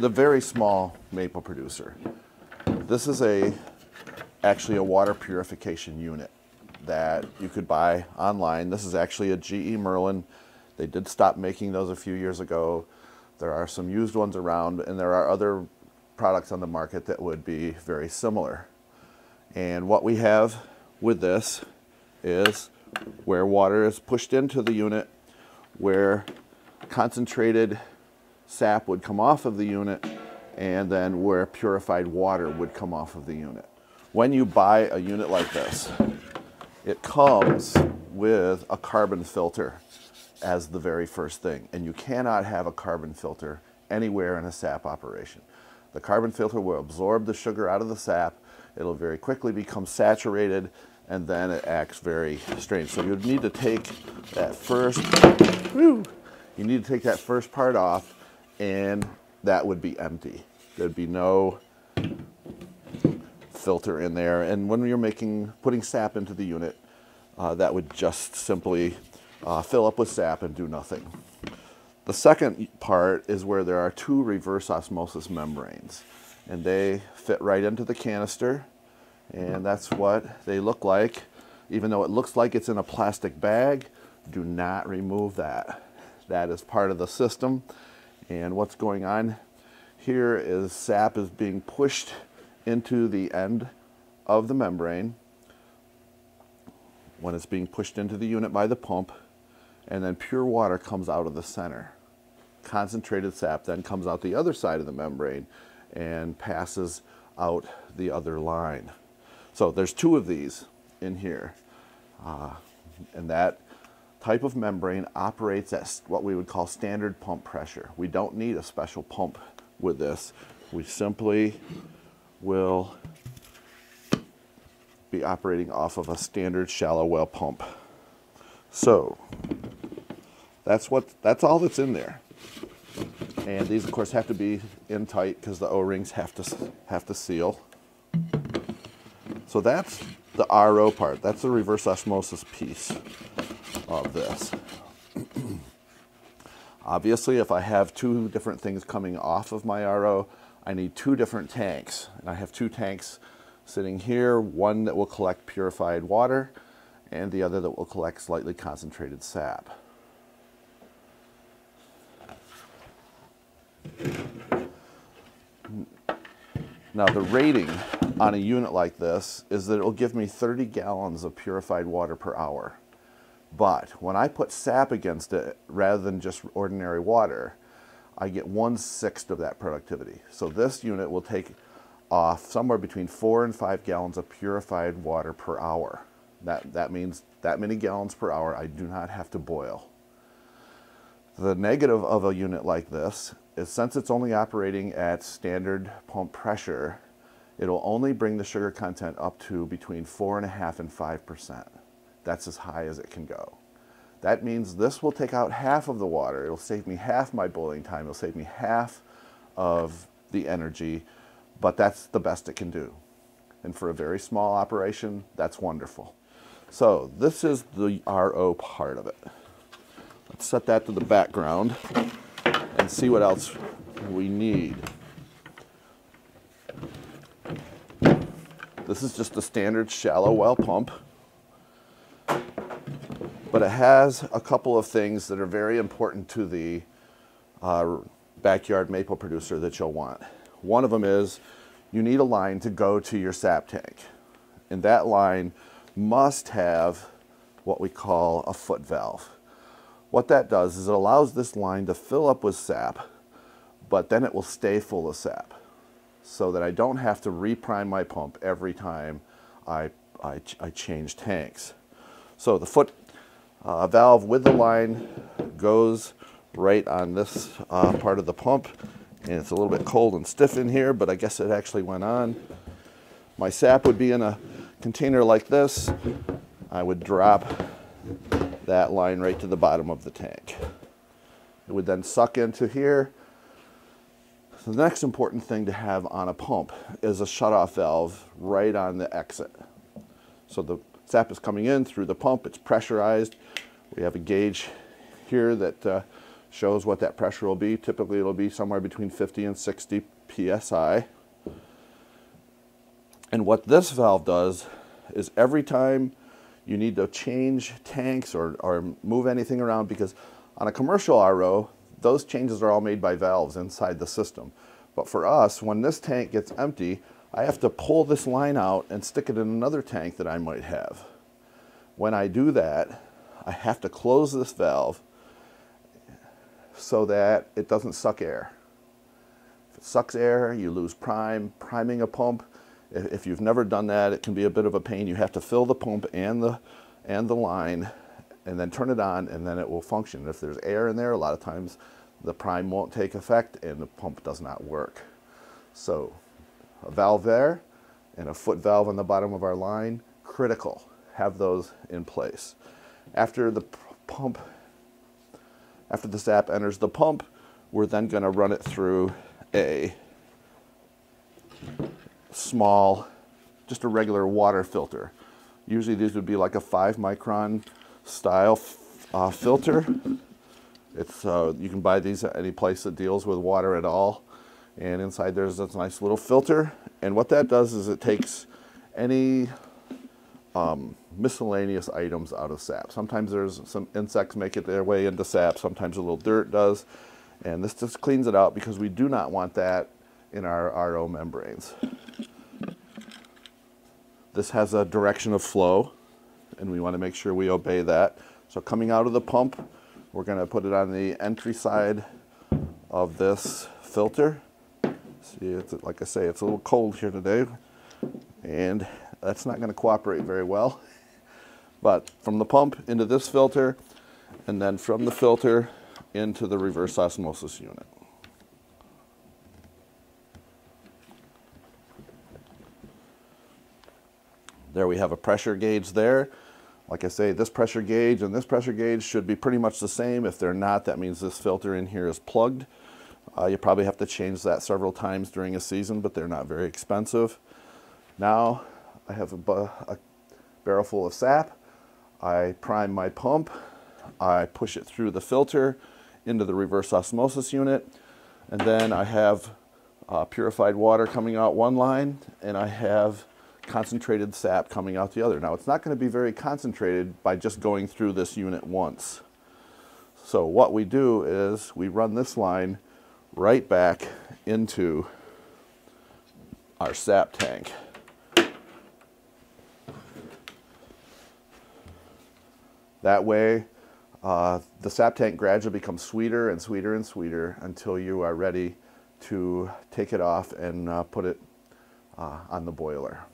the very small maple producer, this is a actually a water purification unit that you could buy online. This is actually a GE Merlin. They did stop making those a few years ago. There are some used ones around, and there are other products on the market that would be very similar. And what we have with this is where water is pushed into the unit, where concentrated sap would come off of the unit, and then where purified water would come off of the unit. When you buy a unit like this, it comes with a carbon filter as the very first thing, and you cannot have a carbon filter anywhere in a sap operation. The carbon filter will absorb the sugar out of the sap, it'll very quickly become saturated, and then it acts very strange. So you need to take that first, whew, you need to take that first part off, and that would be empty. There'd be no filter in there. And when you're making, putting sap into the unit, uh, that would just simply uh, fill up with sap and do nothing. The second part is where there are two reverse osmosis membranes and they fit right into the canister and that's what they look like. Even though it looks like it's in a plastic bag, do not remove that. That is part of the system and what's going on here is sap is being pushed into the end of the membrane when it's being pushed into the unit by the pump and then pure water comes out of the center. Concentrated sap then comes out the other side of the membrane and passes out the other line. So there's two of these in here. Uh, and that type of membrane operates at what we would call standard pump pressure. We don't need a special pump with this. We simply will be operating off of a standard shallow well pump. So that's what that's all that's in there. And these of course have to be in tight because the O-rings have to have to seal. So that's the RO part. That's the reverse osmosis piece of this. Obviously, if I have two different things coming off of my RO, I need two different tanks. And I have two tanks sitting here, one that will collect purified water and the other that will collect slightly concentrated sap. Now the rating on a unit like this is that it will give me 30 gallons of purified water per hour. But when I put sap against it rather than just ordinary water, I get one sixth of that productivity. So this unit will take off somewhere between four and five gallons of purified water per hour. That, that means that many gallons per hour I do not have to boil. The negative of a unit like this is since it's only operating at standard pump pressure, it'll only bring the sugar content up to between four and a half and five percent. That's as high as it can go. That means this will take out half of the water. It'll save me half my boiling time. It'll save me half of the energy, but that's the best it can do. And for a very small operation, that's wonderful. So this is the RO part of it. Let's set that to the background and see what else we need. This is just a standard shallow well pump but it has a couple of things that are very important to the uh, backyard maple producer that you'll want. One of them is you need a line to go to your sap tank. And that line must have what we call a foot valve. What that does is it allows this line to fill up with sap, but then it will stay full of sap so that I don't have to reprime my pump every time I, I, I change tanks. So the foot uh, valve with the line goes right on this uh, part of the pump and it's a little bit cold and stiff in here but I guess it actually went on. My sap would be in a container like this. I would drop that line right to the bottom of the tank. It would then suck into here. So the next important thing to have on a pump is a shutoff valve right on the exit. So the sap is coming in through the pump, it's pressurized. We have a gauge here that uh, shows what that pressure will be. Typically it'll be somewhere between 50 and 60 psi. And what this valve does is every time you need to change tanks or, or move anything around because on a commercial RO, those changes are all made by valves inside the system. But for us, when this tank gets empty, I have to pull this line out and stick it in another tank that I might have. When I do that, I have to close this valve so that it doesn't suck air. If it sucks air, you lose prime. Priming a pump, if you've never done that, it can be a bit of a pain. You have to fill the pump and the, and the line and then turn it on and then it will function. If there's air in there, a lot of times the prime won't take effect and the pump does not work. So a valve there and a foot valve on the bottom of our line, critical. Have those in place. After the pump, after the sap enters the pump, we're then going to run it through a small, just a regular water filter. Usually these would be like a five micron style uh, filter. It's uh, you can buy these at any place that deals with water at all. And inside there's this nice little filter. And what that does is it takes any um, miscellaneous items out of sap. Sometimes there's some insects make it their way into sap. Sometimes a little dirt does. And this just cleans it out because we do not want that in our RO membranes. This has a direction of flow and we want to make sure we obey that. So coming out of the pump, we're going to put it on the entry side of this filter. See, it's, like I say, it's a little cold here today, and that's not going to cooperate very well. But from the pump into this filter, and then from the filter into the reverse osmosis unit. There we have a pressure gauge there. Like I say, this pressure gauge and this pressure gauge should be pretty much the same. If they're not, that means this filter in here is plugged. Uh, you probably have to change that several times during a season, but they're not very expensive. Now I have a, a barrel full of sap. I prime my pump. I push it through the filter into the reverse osmosis unit. And then I have uh, purified water coming out one line, and I have concentrated sap coming out the other. Now it's not going to be very concentrated by just going through this unit once. So what we do is we run this line right back into our sap tank. That way, uh, the sap tank gradually becomes sweeter and sweeter and sweeter until you are ready to take it off and uh, put it uh, on the boiler.